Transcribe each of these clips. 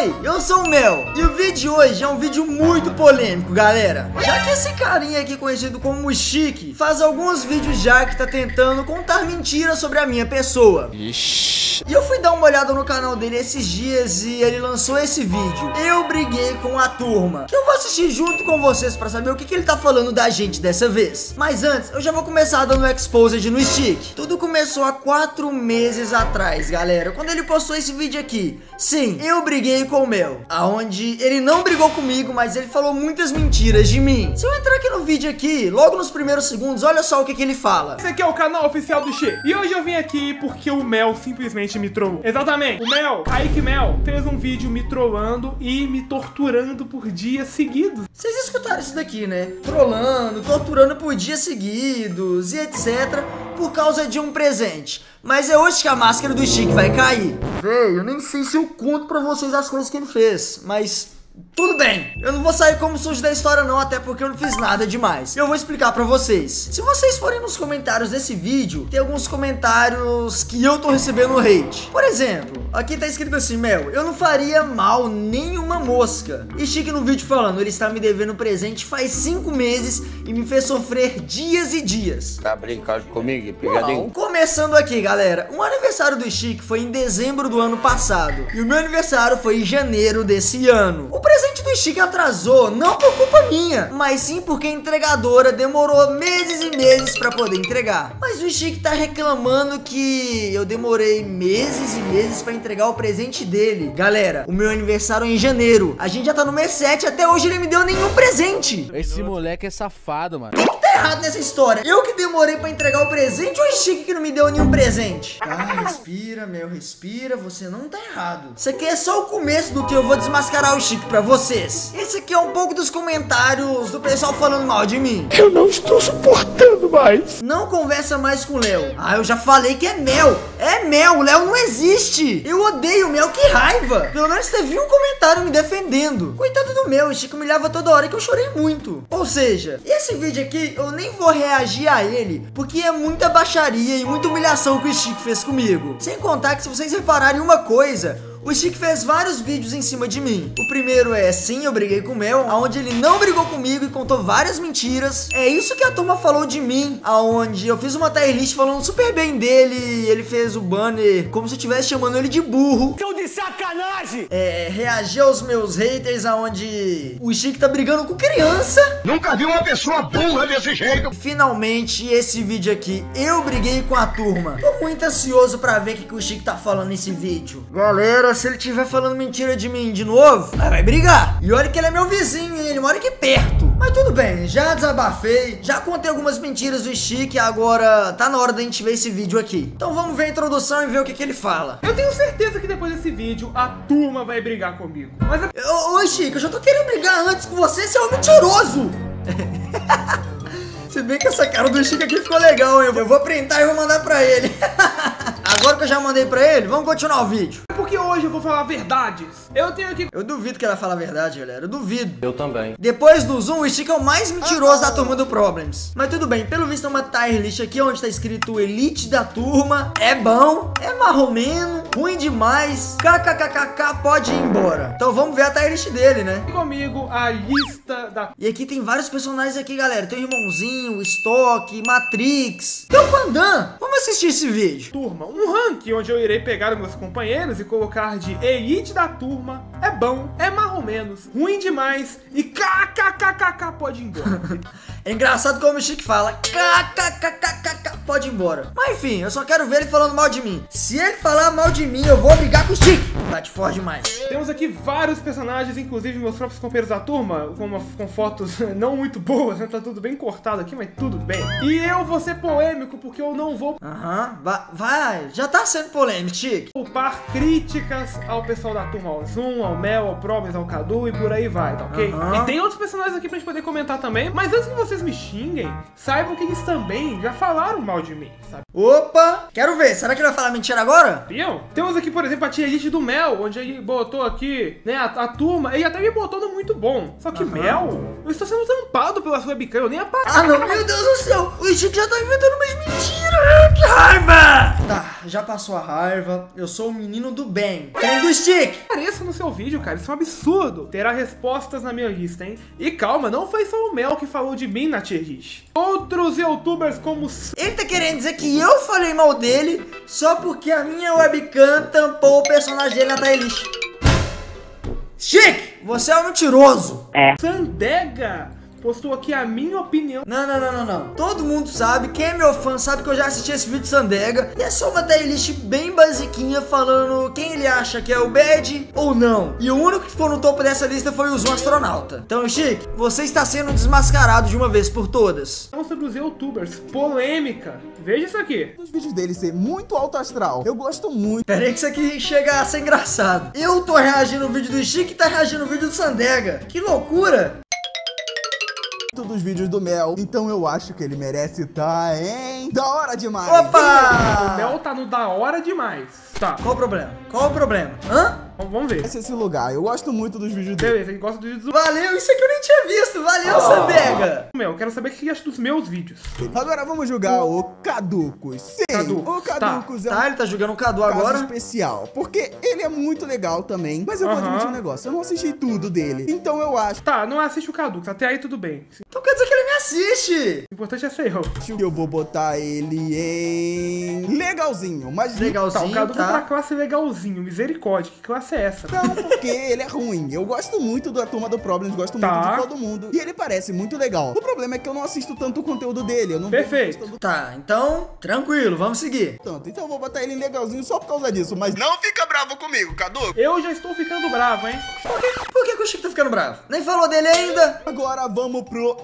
Oi, eu sou o Mel e o vídeo de hoje é um vídeo muito polêmico, galera. Já que esse carinha aqui conhecido como Chique faz alguns vídeos já que tá tentando contar mentiras sobre a minha pessoa. Ixi. E eu fui dar uma olhada no canal dele esses dias e ele lançou esse vídeo. Eu briguei com a turma. Que eu vou assistir junto com vocês pra saber o que, que ele tá falando da gente dessa vez. Mas antes, eu já vou começar dando exposed no Stick. Tudo começou há quatro meses atrás, galera. Quando ele postou esse vídeo aqui. Sim, eu briguei com o Mel. Aonde ele não brigou comigo, mas ele falou muitas mentiras de mim. Se eu entrar aqui no vídeo aqui, logo nos primeiros segundos, olha só o que, que ele fala. Esse aqui é o canal oficial do Che. E hoje eu vim aqui porque o Mel simplesmente me trollou. Exatamente. O Mel, Kaique Mel, fez um vídeo me trollando e me torturando por dias seguidos. Vocês escutaram isso daqui, né? Trolando, torturando por dias seguidos e etc. Por causa de um presente. Mas é hoje que a máscara do Chique vai cair. Eu nem sei se eu conto pra vocês as coisas que ele fez, mas tudo bem, eu não vou sair como sujo da história não, até porque eu não fiz nada demais. Eu vou explicar pra vocês. Se vocês forem nos comentários desse vídeo, tem alguns comentários que eu tô recebendo hate. Por exemplo, aqui tá escrito assim, Mel, eu não faria mal nenhuma mosca. E Chique no vídeo falando, ele está me devendo presente faz cinco meses e me fez sofrer dias e dias. Tá brincando comigo, pegadinho? Começando aqui, galera. O aniversário do Chique foi em dezembro do ano passado. E o meu aniversário foi em janeiro desse ano. O presente Chique atrasou, não por culpa minha, mas sim porque a entregadora demorou meses e meses pra poder entregar. Mas o Chique tá reclamando que eu demorei meses e meses pra entregar o presente dele. Galera, o meu aniversário é em janeiro. A gente já tá no mês 7 até hoje ele me deu nenhum presente. Esse moleque é safado, mano. Errado nessa história? Eu que demorei pra entregar o presente ou o Chique que não me deu nenhum presente? Tá, respira, meu, respira. Você não tá errado. Isso aqui é só o começo do que eu vou desmascarar o Chique pra vocês. Esse aqui é um pouco dos comentários do pessoal falando mal de mim. Eu não estou suportando mais. Não conversa mais com o Léo. Ah, eu já falei que é Mel. É Mel, o Léo não existe. Eu odeio o Mel, que raiva. Pelo menos teve um comentário me defendendo. Coitado do Mel, o Chico me humilhava toda hora que eu chorei muito. Ou seja, esse vídeo aqui eu nem vou reagir a ele, porque é muita baixaria e muita humilhação que o Chico fez comigo. Sem contar que se vocês repararem uma coisa, o Chico fez vários vídeos em cima de mim. O primeiro é Sim, eu briguei com o Mel, aonde ele não brigou comigo e contou várias mentiras. É isso que a turma falou de mim, aonde eu fiz uma tier list falando super bem dele. e Ele fez o banner como se eu estivesse chamando ele de burro. Seu de sacanagem! É, reagir aos meus haters, aonde o Chico tá brigando com criança. Nunca vi uma pessoa burra desse jeito! Finalmente, esse vídeo aqui, eu briguei com a turma. Tô muito ansioso pra ver o que, que o Chico tá falando nesse vídeo. Galera, se ele tiver falando mentira de mim de novo, vai brigar. E olha que ele é meu vizinho, hein? ele mora aqui perto. Mas tudo bem, já desabafei, já contei algumas mentiras do Chico e agora tá na hora da gente ver esse vídeo aqui. Então vamos ver a introdução e ver o que, que ele fala. Eu tenho certeza que depois desse vídeo a turma vai brigar comigo. Mas é Ô, ô Chico, eu já tô querendo brigar antes com você, você é um mentiroso! Se bem que essa cara do Chico aqui ficou legal, hein? Eu vou printar e vou mandar pra ele. Agora que eu já mandei pra ele, vamos continuar o vídeo. porque hoje eu vou falar verdades. Eu tenho aqui Eu duvido que ela fale a verdade, galera. Eu duvido. Eu também. Depois do Zoom, o Chico é o mais mentiroso da turma do Problems. Mas tudo bem, pelo visto é uma tier list aqui onde tá escrito Elite da turma. É bom, é marromeno, ruim demais. KKKKK pode ir embora. Então vamos ver a tier list dele, né? comigo a lista da E aqui tem vários personagens aqui, galera. Tem o Irmãozinho, o Stock, Matrix. Tem o Pandan. Vamos assistir esse vídeo. turma. Um ranking onde eu irei pegar os meus companheiros e colocar de elite da turma. É bom, é mais ou menos, ruim demais e kkkk pode ir embora. É engraçado como o Chique fala. KKKKK, pode ir embora. Mas enfim, eu só quero ver ele falando mal de mim. Se ele falar mal de mim, eu vou brigar com o Chique. Bate forte demais. Temos aqui vários personagens, inclusive meus próprios companheiros da turma, com, uma- com fotos não muito boas, né? Tá tudo bem cortado aqui, mas tudo bem. E eu vou ser polêmico porque eu não vou Aham, va- vai. Já tá sendo polêmico, Chique. poupar críticas ao pessoal da turma, ao Zoom, ao Mel, ao Probes, ao Cadu e por aí vai, tá ok? Aham. E tem outros personagens aqui pra gente poder comentar também, mas antes que vocês me xinguem, saibam que eles também já falaram mal de mim, sabe? Opa, quero ver. Será que ele vai falar mentira agora? Sabiam? Temos aqui, por exemplo, a tier list do Mel, onde ele botou aqui, né, a, a turma, ele até me botou no muito bom. Só que, Mel, eu estou sendo tampado pela sua webcam, eu nem apaguei. Ah, não, meu Deus do céu. O Chique já tá inventando umas mentiras. Que raiva. Tá, já passou a raiva. Eu sou o menino do bem. Frente do stick. Apareça no seu vídeo, cara. Isso é um absurdo. Terá respostas na minha lista, hein? E calma, não foi só o Mel que falou de mim na tier list. Outros youtubers como Ele tá querendo dizer que eu falei mal dele só porque a minha webcam tampou o personagem dele na list. Chique, você é um mentiroso. Sandega postou aqui a minha opinião. Não, não, não, não, não. Todo mundo sabe, quem é meu fã sabe que eu já assisti esse vídeo de Sandega. E é só uma playlist bem basiquinha falando quem ele acha que é o bad ou não. E o único que ficou no topo dessa lista foi o Zoom Astronauta. Então, Chique, você está sendo desmascarado de uma vez por todas. Então, sobre os youtubers. Polêmica. Veja isso aqui. Os vídeos dele ser muito alto astral. Eu gosto muito. Pera aí que isso aqui chega a ser engraçado. Eu tô reagindo no vídeo do Chique e tá reagindo no vídeo do Sandega. Que loucura! Dos vídeos do Mel, então eu acho que ele merece tá, hein? Da hora demais! O Opa! Mel tá no da hora demais. Tá, Qual o problema? Qual o problema? Hã? Vamos- ver. Esse é esse lugar, eu gosto muito dos vídeos dele. Beleza, ele gosta dos vídeos do Valeu, isso aqui eu nem tinha visto. Valeu, Sandega! Mel. Quero saber o que acha dos meus vídeos. Agora vamos jogar o Caducos. Sim, Caducos, o Caducos é um Tá, ele tá jogando o Cadu agora. especial, porque ele é muito legal também, mas eu vou Aham. admitir um negócio, eu não assisti tudo dele, então eu acho Tá, não assiste o Cadux, até aí tudo bem. Então quer dizer que ele me assiste. O importante é ser eu. que eu vou botar ele em legalzinho, mas Tá, o Legalzinho, Cadux é pra tá? classe legalzinho. Misericórdia, que classe é essa? Não, porque ele é ruim. Eu gosto muito da turma do Problems, gosto Tá. muito de todo mundo. E ele parece muito legal. O problema é que eu não assisto tanto o conteúdo dele. Eu não Perfeito. gostando Tá, então, tranquilo, vamos seguir. tanto. Então eu vou botar ele em legalzinho só por causa disso. Mas não fica bravo comigo, Cadu. Eu já estou ficando bravo, hein? Por que, por que, que o Chique tá ficando bravo? Nem falou dele ainda. Agora vamos pro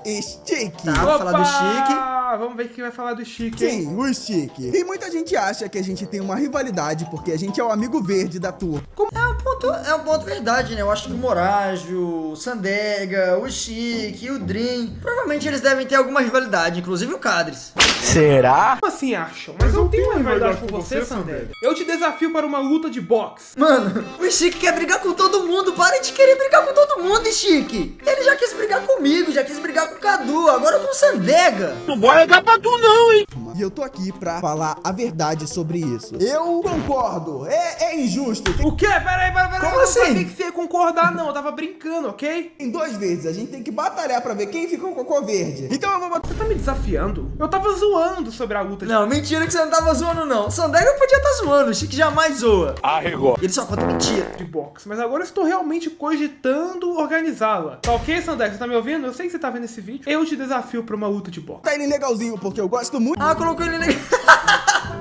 Tá, vamos falar do Chique. Vamos ver quem vai falar do Chique, hein? Sim, o Stick. E muita gente acha que a gente tem uma rivalidade porque a gente é o amigo verde da turma. É um ponto, é um ponto verdade, né? Eu acho que o Morágio, o Sandega, o Chique, o Dream, provavelmente eles devem ter alguma rivalidade, inclusive o Cadres. Será? Como assim acham? Mas eu tenho uma rivalidade com você, Sandega. Eu te desafio para uma luta de boxe. Mano, o Chique quer brigar com todo mundo. Para de querer brigar com todo mundo, Chique. Ele já quis brigar comigo, já quis brigar com o Cadu, agora com o Sandega. Não vai ligar pra tu não, hein? E eu tô aqui pra falar a verdade sobre isso. Eu concordo. É, é injusto. Tem, O quê? Peraí, peraí, peraí. Como eu não assim? sabia que você ia concordar, não. Eu tava brincando, ok? tem duas vezes. A gente tem que batalhar pra ver quem fica com o cocô verde. Então eu vou. Você tá me desafiando? Eu tava zoando sobre a luta de Não, mentira que você não tava zoando, não. Sandega podia estar zoando, o Chique jamais zoa. Arregou. Ele só conta mentira. de boxe, mas agora eu estou realmente cogitando organizá-la. Tá ok, Sandek? Você tá me ouvindo? Eu sei que você tá vendo esse vídeo. Eu te desafio pra uma luta de boxe. Tá ele legalzinho porque eu gosto muito. Ah, colocou ele na...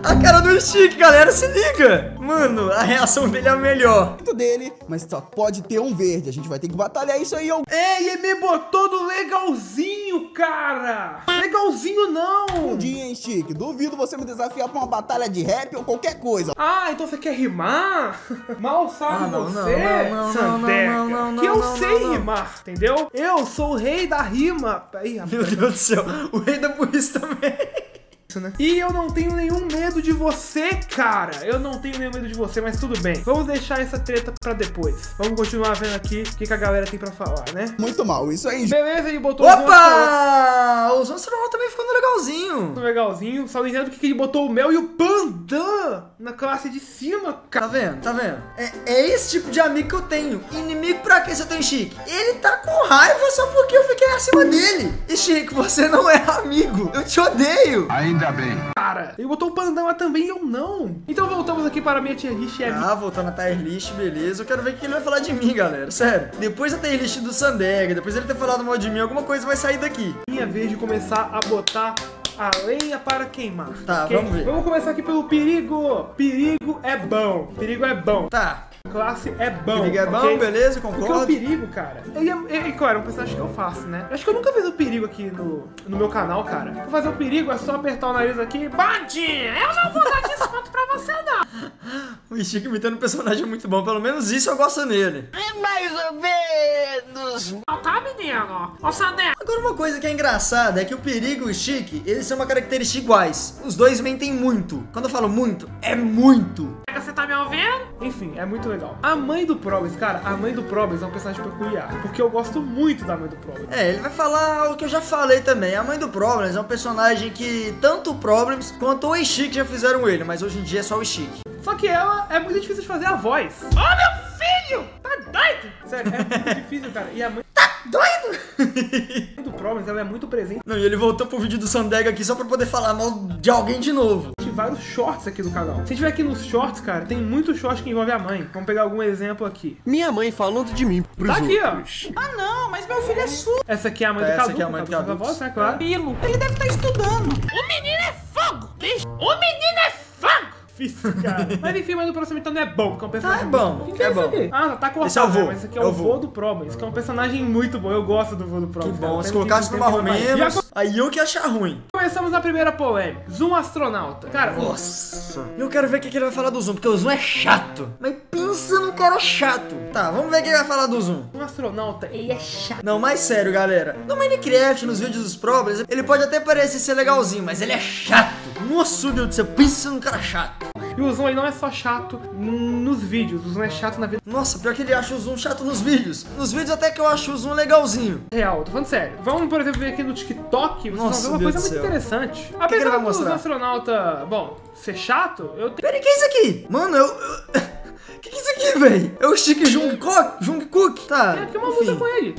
A cara do Chique, galera, se liga. Mano, a reação dele é a melhor. dele, mas só pode ter um verde. A gente vai ter que batalhar isso aí. Eu Ei, ele me botou no legalzinho, cara! Legalzinho não! um dia, hein, Chique? Duvido você me desafiar pra uma batalha de rap ou qualquer coisa. Ah, então você quer rimar? Mal sabe Ah, não, você, não, não, não, não, não, não, que eu não, sei não, não. rimar, entendeu? Eu sou o rei da rima. Ih, rapaz, Meu Deus do céu, o rei da burrice também. Isso, né? E eu não tenho nenhum medo de você, cara. Eu não tenho nenhum medo de você, mas tudo bem. Vamos deixar essa treta pra depois. Vamos continuar vendo aqui o que, que a galera tem pra falar, né? Muito mal, isso é injusto. Beleza, ele botou Opa! O Zonstronal também ficando legalzinho. legalzinho. Só não entendo porque ele botou o Mel e o Pandan na classe de cima, Tá cara. vendo? Tá vendo? É, é esse tipo de amigo que eu tenho. Inimigo pra quê se eu tenho Chique? Ele tá com raiva só porque eu fiquei acima dele. E Chique, você não é amigo. Eu te odeio. Ainda bem. cara. Ele botou o Pandão lá também e eu não. Então voltamos aqui para a minha tier list. É Ah, voltando a tier list, beleza. Eu quero ver o que ele vai falar de mim, galera. Sério. Depois da tier list do Sandega, depois ele ter falado mal de mim, alguma coisa vai sair daqui. minha vez de começar a botar a lenha para queimar. Tá, ok? vamos ver. Vamos começar aqui pelo perigo. Perigo é bom. Perigo é bom. Tá. Classe é bom. Perigo é bom, ok? beleza, Porque o concordo. perigo, cara. Ele é, ele, claro, é um personagem que eu faço, né? Acho que eu nunca fiz o perigo aqui no, no meu canal, cara. Pra fazer o perigo é só apertar o nariz aqui. Bandinha! Eu não vou dar desconto pra você, não. O Chico imitando um personagem muito bom. Pelo menos isso eu gosto nele. Mais ou menos. Não tá, menino? Ô, Sané. Agora uma coisa que é engraçada é que o Perigo e o Chique, eles são uma característica iguais. Os dois mentem muito. Quando eu falo muito, é muito. Você tá me ouvindo? Enfim, é muito legal. A mãe do Probes, cara, a mãe do Probes é um personagem peculiar. Porque eu gosto muito da mãe do Probes. É, ele vai falar o que eu já falei também. A mãe do Problems é um personagem que tanto o Problems quanto o Chique já fizeram ele, mas hoje em dia é só o Chique. Só que ela é muito difícil de fazer a voz. Ô, meu filho! Tá doido? Sério, é muito difícil, cara. E a mãe Doido! do Problems, ela é muito presente Não, e ele voltou pro vídeo do Sandega aqui só pra poder falar mal de alguém de novo. em vários shorts aqui do canal. Se a gente tiver aqui nos shorts, cara, tem muitos shorts que envolvem a mãe. Vamos pegar algum exemplo aqui. Minha mãe falando de mim pros Tá aqui, ó. outros. Ah, não, mas meu filho é surdo. Essa aqui é a mãe do Essa Cadu. aqui é a mãe do Cadu Cadu. a voz, né? Claro. Pilo. Ele deve estar estudando. O menino é fogo, bicho! O menino é fogo! Difícil, cara. Mas enfim, mas o próximo então não é bom, porque é um personagem. Ah, é bom, O que é esse bom. aqui? Ah, tá cortado. Esse é o né? Mas esse aqui é, é o o vô vô. do Probens, que é um personagem muito bom. Eu gosto do vô do Que Probens. bom, cara. se colocasse no mais. Menos, aí eu que ia achar ruim. começamos na primeira polêmica. Zoom astronauta. Cara, Nossa. Eu quero ver o que que ele vai falar do Zoom, porque o Zoom é chato. Mas pensa num cara chato. Tá, vamos ver quem vai falar do Zoom. um astronauta, ele é chato. Não, mais sério, galera. No Minecraft, nos vídeos dos Problems, ele pode até parecer ser legalzinho, mas ele é chato. Nossa, Deus do céu, pensa num cara chato. E o Zoom ele não é só chato nos vídeos, o Zoom é chato na vida Nossa, pior que ele acha o Zoom chato nos vídeos. Nos vídeos até que eu acho o Zoom legalzinho. real, tô falando sério. Vamos, por exemplo, ver aqui no TikTok, vocês Nossa, vão ver uma Deus coisa muito céu. interessante. que Apesar ele vai do mostrar? astronauta, bom, ser chato, eu tenho. Pera aí, que é isso aqui? Mano, eu... eu... Que que é isso aqui, velho? É o Chique Jungkook? Jungkook? Tá, Tem aqui uma enfim. música com ele.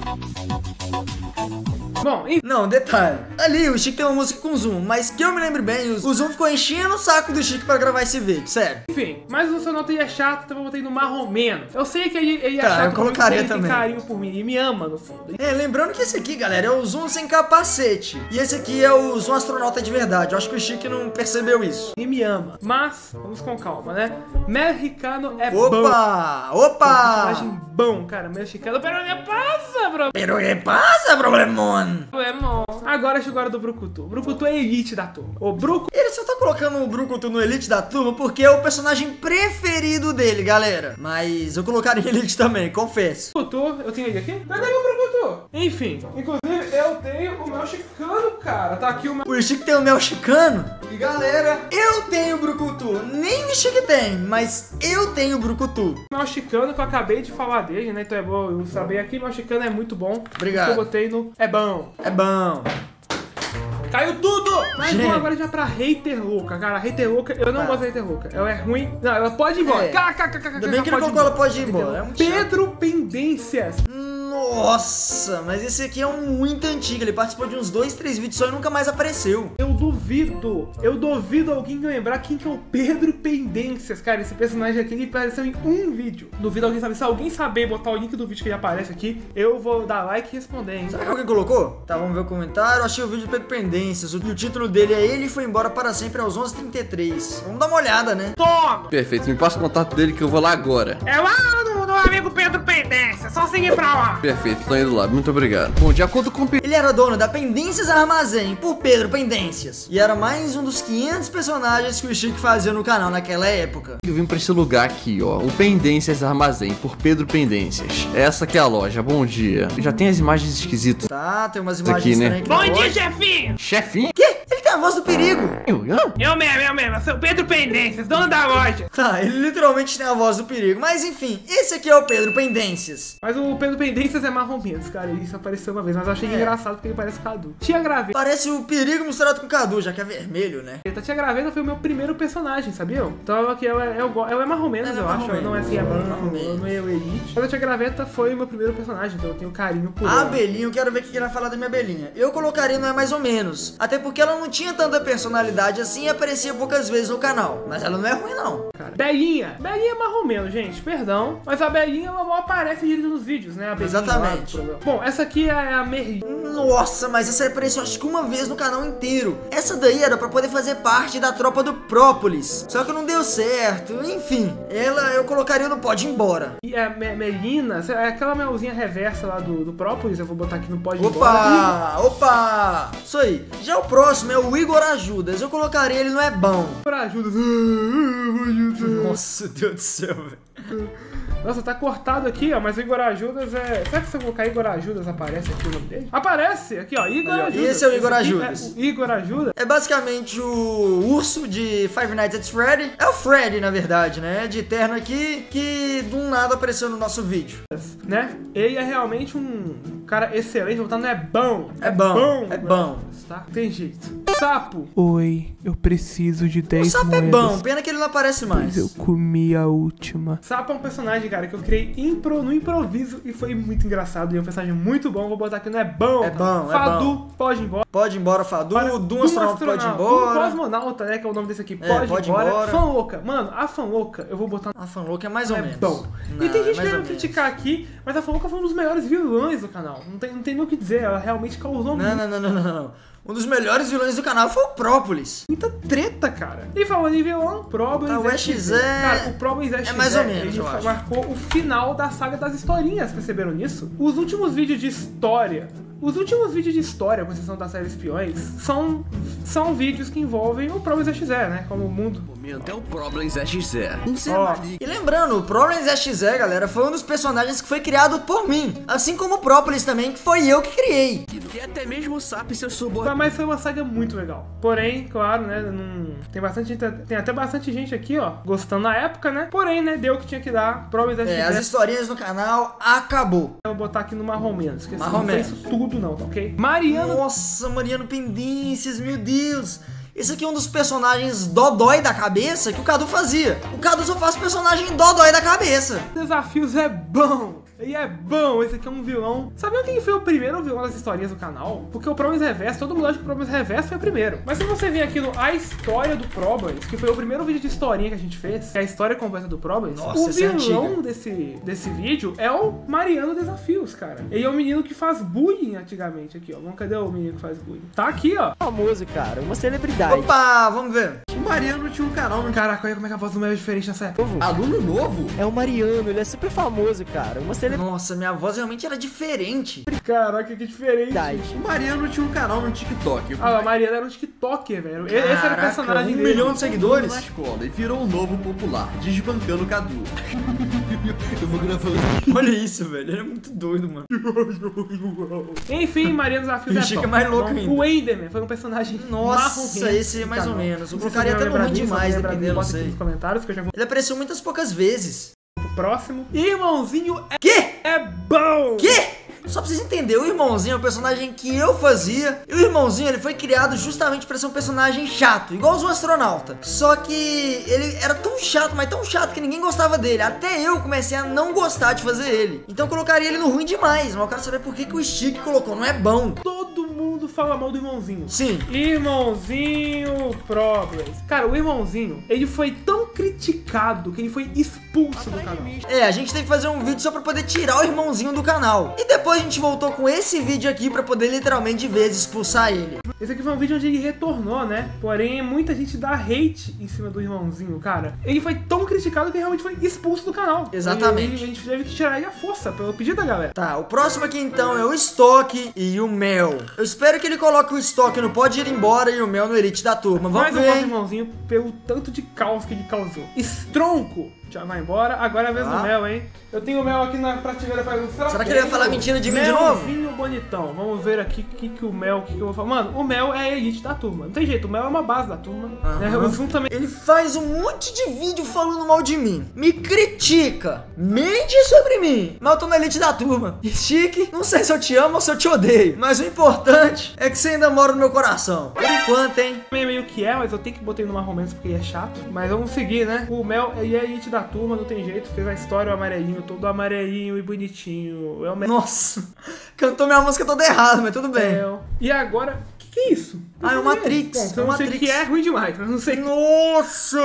Bom, enfim. Não, detalhe. Ali, o Chique tem uma música com Zoom, mas que eu me lembre bem, o Zoom ficou enchendo o saco do Chique pra gravar esse vídeo, sério. Enfim, mas o ele é chato, então eu botei no marromeno. Eu sei que ele, ele é Tá, chato, eu colocaria ele também. tem carinho por mim, ele me ama no fundo. É, lembrando que esse aqui, galera, é o Zoom sem capacete. E esse aqui é o Zoom astronauta de verdade. Eu acho que o Chique não percebeu isso. Ele me ama. Mas, vamos com calma, né? Mexicano é bom. Opa! Opa! bom, cara. Mexicano, pero que passa, bro? Pero que passa, problemon? Problema. Agora chegou a hora do Brucutu. O Brucutu é elite da turma. O Bruco Ele só tá colocando o Brucutu no Elite da turma porque é o personagem preferido dele, galera. Mas eu colocaria em Elite também, confesso. Brucutu, eu tenho ele aqui? Cadê meu Brucutu? Enfim, inclusive eu tenho o mexicano, cara. Tá aqui o meu. O Chique tem o mel chicano. E galera, eu tenho o Brucutu. Nem o Chique tem, mas eu tenho o Brucutu. mexicano que eu acabei de falar dele, né? Então é bom eu saber aqui. Mexicano é muito bom. Obrigado. Eu botei no é bom. É bom. Caiu tudo! Mas Gente. bom, agora a gente vai pra hater louca, cara. Hater louca, eu não Tá. gosto da hater louca. Ela é ruim. Não, ela pode ir embora. É. Ainda bem que ir colocou ela pode ir embora. É. Pedro Pendências. Nossa, mas esse aqui é um muito antigo. Ele participou de uns dois, três vídeos só e nunca mais apareceu. Eu duvido, eu duvido alguém lembrar quem que é o Pedro Pendências, cara. Esse personagem aqui ele apareceu em um vídeo. Duvido alguém saber. Se alguém saber botar o link do vídeo que ele aparece aqui, eu vou dar like e responder, hein? Será que alguém colocou? Tá, vamos ver o comentário. Achei o vídeo do Pedro Pendências. O, o título dele é Ele foi embora para sempre aos 11h33. Vamos dar uma olhada, né? Toma! Perfeito, me passa o contato dele que eu vou lá agora. É lá no, no amigo Pedro Pendências, só seguir pra lá. Perfeito, tô indo lá, muito obrigado. Bom, de acordo com o Ele era dono da Pendências Armazém, por Pedro Pendências. E era mais um dos 500 personagens que o Chique fazia no canal naquela época. Eu vim pra esse lugar aqui, ó. O Pendências Armazém, por Pedro Pendências. Essa que é a loja, bom dia. Já tem as imagens esquisitas. Tá, tem umas Isso aqui, imagens né? na loja. chefinho! Chefinho? Ele a voz do perigo. Eu, hã? Eu mesmo, eu mesmo, eu sou o Pedro Pendências, dono da loja. Tá, ele literalmente tem a voz do perigo. Mas enfim, esse aqui é o Pedro Pendências. Mas o Pedro Pendências é marrom menos, cara. Isso apareceu uma vez, mas eu achei É. engraçado porque ele parece Cadu. Tia Graveta. Parece o perigo misturado com o Cadu, já que é vermelho, né? A Tia Graveta foi o meu primeiro personagem, sabiam? Então aqui ela, é- eu go- ela é marrom menos, Ela é eu acho. Ela não é assim, é branco, marrom não é o Elite. Mas a Tia Graveta foi o meu primeiro personagem, então eu tenho carinho por A ela. abelhinha, eu quero ver o que ele vai falar da minha abelhinha. Eu colocaria não é mais ou menos. Até porque ela não tinha tanta personalidade assim e aparecia poucas vezes no canal. Mas ela não é ruim, não. Cara. Belinha. Belinha é marrom menos, gente, perdão. Mas a Belinha ela mal aparece direito nos vídeos, né? Exatamente. Bom, essa aqui é a Merlin. Nossa, mas essa apareceu acho que uma vez no canal inteiro. Essa daí era pra poder fazer parte da tropa do Própolis. Só que não deu certo. Enfim, ela eu colocaria no pode ir embora. E a Me- Melina, é aquela melzinha reversa lá do, do Própolis, eu vou botar aqui no pode ir embora. Opa! Opa! Isso aí. Já o próximo é o Igor Ajudas. Eu colocaria ele não é bom. Pra ajuda. Nossa, Deus do céu, velho. Nossa, tá cortado aqui, ó, mas o Igor Ajudas é... Será que se eu colocar Igor Ajudas aparece aqui o nome dele? Aparece! Aqui, ó, Igor Ajudas. esse é o Igor aqui Ajudas. É o Igor Ajuda. É basicamente o urso de Five Nights at Freddy. É o Freddy, na verdade, né? De terno aqui, que do nada apareceu no nosso vídeo. né? Ele é realmente um cara excelente, voltando é bom. É bom, é bom. Tá? Tem jeito. Sapo. Oi, eu preciso de O 10 sapo é bom, pena que ele não aparece mais. comi a última. Sapo é um personagem, cara, que eu criei impro, no improviso e foi muito engraçado. E é um personagem muito bom. Vou botar aqui no é bom. É bom, é Fadu, bom. pode ir embora. Pode ir embora, Fadu. Para- Doom astronauta pode ir Um embora. cosmonauta, né? Que é o nome desse aqui. É, Pode, pode ir embora. embora. Fã louca. Mano, a fã louca, eu vou botar A fanlouca é mais ou é menos. bom. Não, e tem gente ou querendo menos. criticar aqui, mas a Famoca foi um dos melhores vilões do canal. Não tem, não tem nem o que dizer, ela realmente causou Não, não, não, não, não, não. Um dos melhores vilões do canal foi o Própolis. muita treta, cara. E falando em vilão, Problems Tá, o XZ. XZ Cara, o Problems XZ, é mais ou menos, ele eu acho. marcou o final da saga das historinhas, perceberam nisso? Os últimos vídeos de história... Os últimos vídeos de história, com exceção da série Espiões, são, são vídeos que envolvem o Problems XZ, né? Como o mundo. Momento é o Problems Ó. maligno. E lembrando, o Problems XZ, galera, foi um dos personagens que foi criado por mim. Assim como o Própolis também, que foi eu que criei. Que até mesmo o Sap e seu subordinados. Mas foi uma saga muito legal. Porém, claro, né? Não... Tem bastante tem até bastante gente aqui, ó, gostando na época, né? Porém, né? Deu o que tinha que dar. XZ. É, as historinhas no canal acabou. Eu vou botar aqui no marrom menos, que assim, Marrom não isso tudo não, tá ok? Mariana Nossa, Mariano Pendências, meu Deus. Esse aqui é um dos personagens dodói da cabeça que o Cadu fazia. O Cadu só faz personagem dodói da cabeça. Desafios é bom! E é bom, esse aqui é um vilão. Sabiam quem foi o primeiro vilão das historinhas do canal? Porque o Problems Reverso, todo mundo acha que o Problems Reverso foi o primeiro. Mas se você vir aqui no A História do Problems, que foi o primeiro vídeo de historinha que a gente fez, que é a história completa do Problems, Nossa, o é vilão antiga. desse, desse vídeo é o Mariano Desafios, cara. Ele é o menino que faz bullying antigamente aqui, ó. Vamos, cadê o menino que faz bullying? Tá aqui, ó. famoso, cara, uma celebridade. Opa, vamos ver. O Mariano tinha um canal no Caraca, olha como é que a voz do meu é diferente nessa época. Aluno novo? É o Mariano, ele é super famoso, cara, uma celebridade. Nossa, minha voz realmente era diferente. Caraca, que diferente. O Mariano tinha um canal no TikTok. Ah, a Mariana era um TikToker, velho. Esse era o Caraca, personagem um dele. milhão de seguidores. na escola e virou um novo popular, desbancando o Cadu. Eu vou gravando. Olha isso, velho. Ele é muito doido, mano. Enfim, Desafios é Chica top. é mais louco ainda. O Enderman foi um personagem Nossa, esse é mais ou menos. Eu Se colocaria você até disso, demais, dependendo, não sei. nos comentários que eu já vou Ele apareceu muitas poucas vezes. Próximo. Irmãozinho é, Que? é bom! Que? Só pra vocês entenderem, o irmãozinho é um personagem que eu fazia. E o irmãozinho, ele foi criado justamente pra ser um personagem chato, igual um astronauta. Só que ele era tão chato, mas tão chato que ninguém gostava dele. Até eu comecei a não gostar de fazer ele. Então eu colocaria ele no ruim demais. Mas eu quero saber por que, que o Stick colocou. Não é bom. Todo mundo fala mal do irmãozinho. Sim. Irmãozinho Problems. Cara, o irmãozinho, ele foi tão criticado que ele foi expulso do canal. É, a gente teve que fazer um vídeo só pra poder tirar o irmãozinho do canal. E depois a gente voltou com esse vídeo aqui pra poder literalmente de vez expulsar ele. Esse aqui foi um vídeo onde ele retornou, né? Porém, muita gente dá hate em cima do irmãozinho, cara. Ele foi tão criticado que realmente foi expulso do canal. Exatamente. E, a gente teve que tirar ele à força, pelo pedido da galera. Tá, o próximo aqui então é o Stock e o Mel. Eu espero que ele coloque o Stock no Pode Ir Embora e o Mel no Elite da turma. Vamos eu ver. do hein? irmãozinho pelo tanto de caos que ele causou. Estronco! Já vai embora. Agora é a vez Ah. do Mel, hein? Eu tenho o Mel aqui na prateleira pra ilustrar. Será que ele vai falar mentira de mim de novo? Melzinho bonitão. Vamos ver aqui o que, que o Mel, o que, que eu vou falar. Mano, o Mel é a elite da turma. Não tem jeito, o Mel é uma base da turma. Né? O Zoom também. Ele faz um monte de vídeo falando mal de mim. Me critica. Mente sobre mim. Mas eu tô na elite da turma. E Chique, não sei se eu te amo ou se eu te odeio. Mas o importante é que você ainda mora no meu coração. Por enquanto, hein? É meio que é, mas eu tenho que botar ele no marrom menos porque ele é chato. Mas vamos seguir, né? O Mel é a elite da turma, não tem jeito. Fez a história, o amarelinho, todo amarelinho e bonitinho. É Mel. Nossa, cantou minha música toda errada, mas tudo bem. E agora, o que, que é isso? Ah, é o Matrix, Bom, é o eu não sei o Matrix. que é, ruim demais. Eu não sei. Nossa!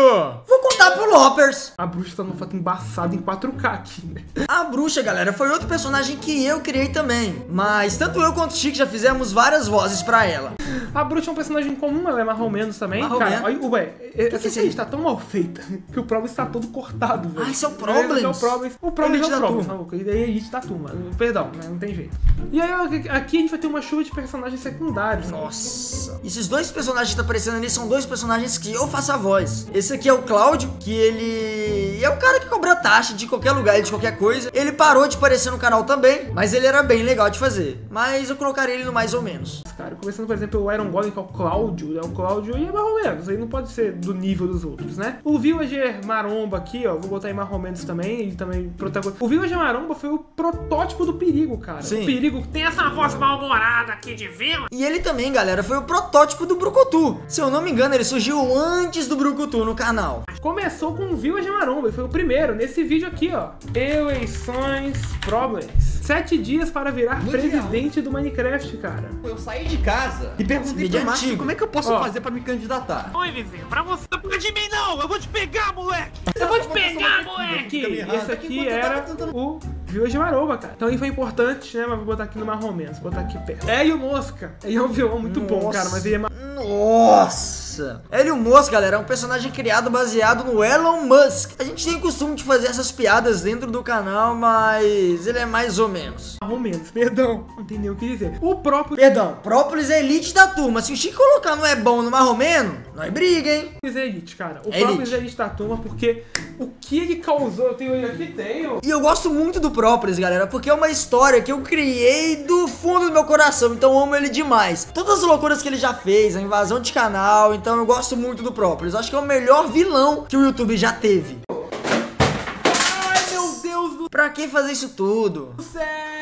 Vou contar pro Loppers. A bruxa tá numa foto embaçada em 4K aqui, né? A bruxa, galera, foi outro personagem que eu criei também. Mas tanto eu quanto o Chique já fizemos várias vozes pra ela. A bruxa é um personagem comum, ela é marrom menos também. Marrom Cara, menos. olha, ué, essa que é isso gente aí? tá tão mal feita que o Problems tá todo cortado, velho. Ah, esse é o Esse Problems? É o Problems. O Problems Elite é o da Problems, turma. maluco. Ele é elite da turma. Perdão, né? não tem jeito. E aí, ó, aqui a gente vai ter uma chuva de personagens secundários. né? Nossa. Esses dois personagens que tá aparecendo ali são dois personagens que eu faço a voz. Esse aqui é o Cláudio, que ele. É um cara que cobra taxa de qualquer lugar e de qualquer coisa. Ele parou de aparecer no canal também, mas ele era bem legal de fazer. Mas eu colocaria ele no mais ou menos. Cara, começando, por exemplo, o Iron Golem, que é o Cláudio, né? O Cláudio e é mais ou menos, aí não pode ser do nível dos outros, né? O Villager Maromba aqui, ó, vou botar em mais ou menos também, ele também protagonista. O Villager Maromba foi o protótipo do perigo, cara. Sim. O perigo tem essa voz mal-humorada aqui de Vila. E ele também, galera, foi o protótipo do Brucutu. Se eu não me engano, ele surgiu antes do Brucutu no canal. Começou com o Villager Maromba, e foi o primeiro, nesse vídeo aqui, ó. Eleições Problems. Sete dias para virar presidente do Minecraft, cara. Eu saí de casa e perguntei pro Márcio antigo. como é que eu posso Ó. fazer pra me candidatar. Oi, vizinho, pra você. Não de mim, não! Eu vou te pegar, moleque! Eu vou te pegar, moleque! Esse aqui era o Villager Maromba, cara. Então ele foi importante, né? Mas vou botar aqui no mais ou menos, vou botar aqui perto. Hélio Mosca. Ele é um vilão muito bom, Nossa. cara, mas ele é ma- Nossa! Hélio Musk, galera, é um personagem criado baseado no Elon Musk. A gente tem o costume de fazer essas piadas dentro do canal, mas ele é mais ou menos. marrom menos. Perdão, não nem o que dizer. O próprio Perdão, Própolis é elite da turma. Se o Chico colocar não é bom no marromeno, nós briga, hein? Própolis é Elite, cara. O É Própolis é Elite da turma, porque o que ele causou, eu tenho ele aqui, tenho. E eu gosto muito do Própolis, galera, porque é uma história que eu criei do fundo do meu coração, então eu amo ele demais. Todas as loucuras que ele já fez, a invasão de canal, então eu gosto muito do Própolis. Acho que é o melhor vilão que o YouTube já teve. Ai, meu Deus do Pra que fazer isso tudo? céu!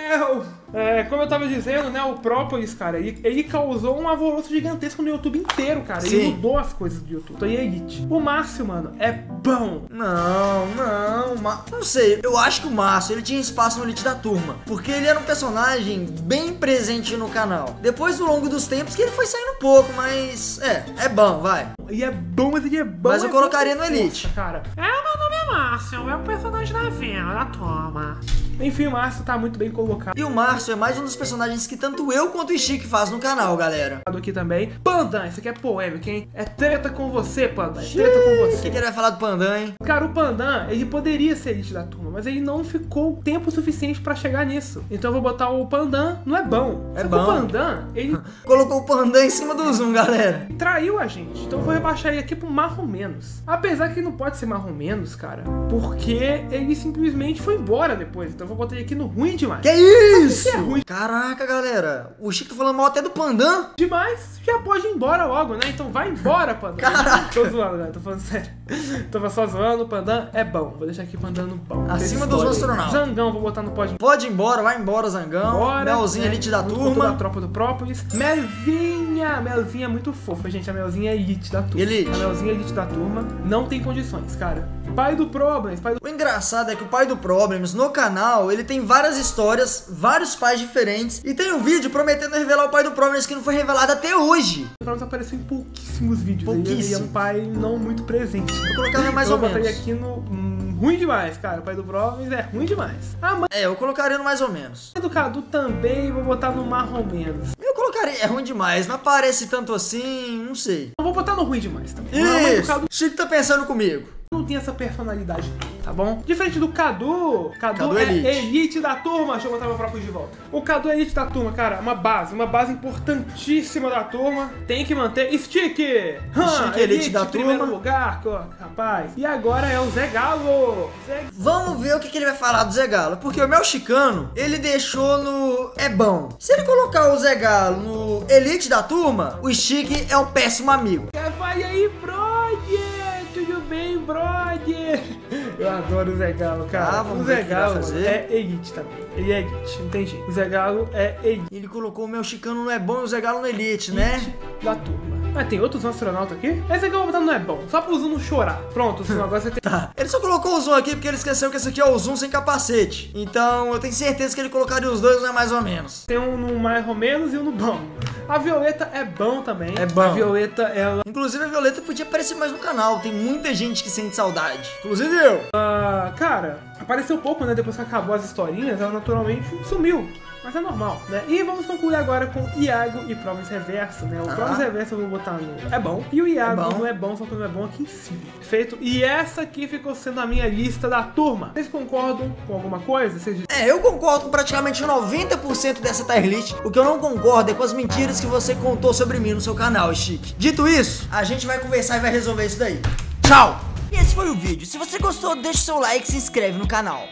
É, como eu tava dizendo, né, o Própolis, cara, ele, ele causou um alvoroço gigantesco no YouTube inteiro, cara. Ele Sim. mudou as coisas do YouTube. Então, e é Elite. O Márcio, mano, é bom. Não, não, ma... não sei. Eu acho que o Márcio ele tinha espaço no Elite da Turma, porque ele era um personagem bem presente no canal. Depois, ao longo dos tempos, que ele foi saindo um pouco, mas é, é bom, vai. E é bom, mas ele é bom. Mas eu é colocaria no Elite. força, cara. É, meu nome é Márcio, é o personagem da venda, da toma. Enfim, o Márcio tá muito bem colocado E o Márcio é mais um dos personagens que tanto eu quanto o Chique faz no canal, galera. aqui também. Pandan, isso aqui é polêmico, hein? É treta com você, Pandan. É treta com O você. que, que ele vai falar do Pandan, hein? Cara, o Pandan, ele poderia ser elite da turma, mas ele não ficou tempo suficiente pra chegar nisso. Então eu vou botar o Pandan, não é bom. É Só que bom. o Pandan, ele Colocou o Pandan em cima do Zoom, galera. traiu a gente. Então eu vou rebaixar ele aqui pro marrom menos. Apesar que ele não pode ser marrom menos, cara, porque ele simplesmente foi embora depois. Então eu vou botar ele aqui no ruim demais. Que isso? é ruim. Caraca, galera. O Chico tá falando mal até do Pandan. Demais, já pode ir embora logo, né? Então vai embora, Pandan. Caraca. Tô zoando, galera, tô falando sério. Tô só zoando, o Pandan é bom. Vou deixar aqui o Pandan no bom. Acima dos astronautas. Zangão, vou botar no pode Pode ir embora, vai embora, Zangão. Bora, Melzinho né? elite da Muito toda a turma. tropa do Própolis. Melzinha! Melzinha é muito fofa, gente. A Melzinha é elite da turma. Elite. A Melzinha é elite da turma. Não tem condições, cara. Pai do Problems, pai do O engraçado é que o pai do Problems no canal, ele tem várias histórias, vários pais diferentes. E tem um vídeo prometendo revelar o pai do Problems que não foi revelado até hoje. Problems apareceu em pouquíssimos vídeos. Ele- Ele é Pouquíssimo. um pai não muito presente. Eu colocava mais Eu ou vou menos. aqui no. Ruim demais, cara. O pai do Problems é ruim demais. A mãe É, eu colocaria no mais ou menos. do Cadu também vou botar no marrom menos. Eu colocaria, é ruim demais, não aparece tanto assim, não sei. Eu vou botar no ruim demais também. Isso, Cadu Chico tá pensando comigo. Não tem essa personalidade, tá bom? Diferente do Cadu, Cadu, Cadu é Elite. elite. da turma. Deixa eu botar meu próprio de volta. O Cadu é elite da turma, cara, uma base, uma base importantíssima da turma. Tem que manter. Stick! Stick é elite da primeiro turma. lugar, rapaz. E agora é o Zé Galo. Zé... Vamos ver o que, que ele vai falar do Zé Galo. Porque o meu chicano, ele deixou no. É bom. Se ele colocar o Zé Galo no Elite da turma, o Chique é um péssimo amigo. Vai aí, brother? Eu adoro o Zé Galo, cara. Ah, vamos o Zé Galo fazer. é elite também. Ele é elite, não tem jeito. O Zé Galo é elite. Ele colocou o meu chicano não é bom e o Zé Galo no Elite, né? da turma. Mas tem outros astronautas aqui? Esse aqui eu vou botar não é bom. Só pro Zoom não chorar. Pronto, senão agora você tem. Tá. Ele só colocou o zoom aqui porque ele esqueceu que esse aqui é o zoom sem capacete. Então eu tenho certeza que ele colocaria os dois, não é mais ou menos. Tem um no mais ou menos e um no bom. A Violeta é bom também. É bom. A Violeta, ela. Inclusive a Violeta podia aparecer mais no canal. Tem muita gente que sente saudade. Inclusive eu. ah, cara, apareceu pouco, né? Depois que acabou as historinhas, ela naturalmente sumiu. Mas é normal, né? E vamos concluir agora com Iago e Provas Reverso, né? O Ah. Provas Reverso eu vou botar no é bom. E o Iago É não é bom, só que não é bom aqui em cima. Perfeito? E essa aqui ficou sendo a minha lista da turma. Vocês concordam com alguma coisa? Vocês É, eu concordo com praticamente 90% dessa tier list. O que eu não concordo é com as mentiras que você contou sobre mim no seu canal, Chique. Dito isso, a gente vai conversar e vai resolver isso daí. Tchau! E esse foi o vídeo. Se você gostou, deixa o seu like e se inscreve no canal.